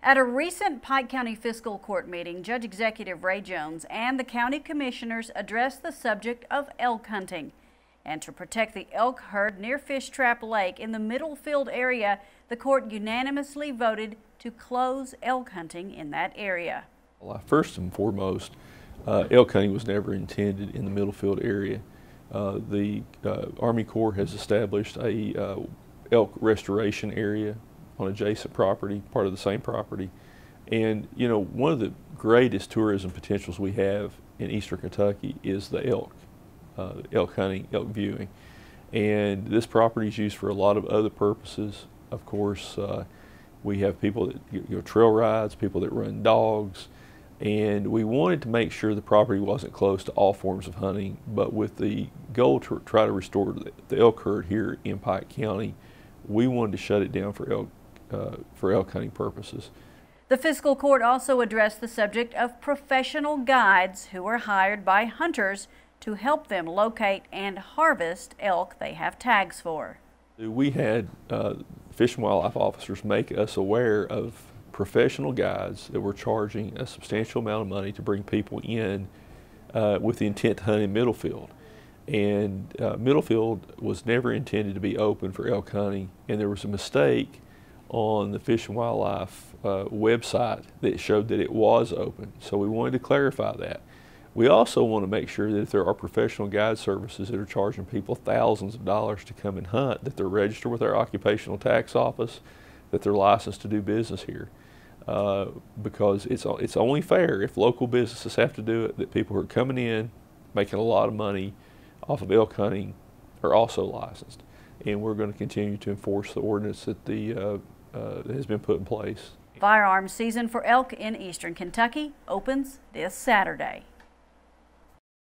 At a recent Pike County Fiscal Court meeting, Judge Executive Ray Jones and the county commissioners addressed the subject of elk hunting. And to protect the elk herd near Fishtrap Lake in the Middlefield area, the court unanimously voted to close elk hunting in that area. Well, first and foremost, uh, elk hunting was never intended in the Middlefield area. Uh, the uh, Army Corps has established a uh, elk restoration area on adjacent property, part of the same property. And you know, one of the greatest tourism potentials we have in eastern Kentucky is the elk, uh, elk hunting, elk viewing. And this property is used for a lot of other purposes. Of course, uh, we have people that you know, trail rides, people that run dogs, and we wanted to make sure the property wasn't close to all forms of hunting, but with the goal to try to restore the elk herd here in Pike County, we wanted to shut it down for elk uh, for elk hunting purposes. The fiscal court also addressed the subject of professional guides who are hired by hunters to help them locate and harvest elk they have tags for. We had uh, Fish and Wildlife officers make us aware of professional guides that were charging a substantial amount of money to bring people in uh, with the intent to hunt in Middlefield. And uh, Middlefield was never intended to be open for elk hunting, and there was a mistake on the Fish and Wildlife uh, website that showed that it was open. So we wanted to clarify that. We also want to make sure that if there are professional guide services that are charging people thousands of dollars to come and hunt, that they're registered with our occupational tax office, that they're licensed to do business here. Uh, because it's, it's only fair if local businesses have to do it that people who are coming in making a lot of money off of elk hunting are also licensed. And we're going to continue to enforce the ordinance that the uh, uh, has been put in place. Firearms season for elk in eastern Kentucky opens this Saturday.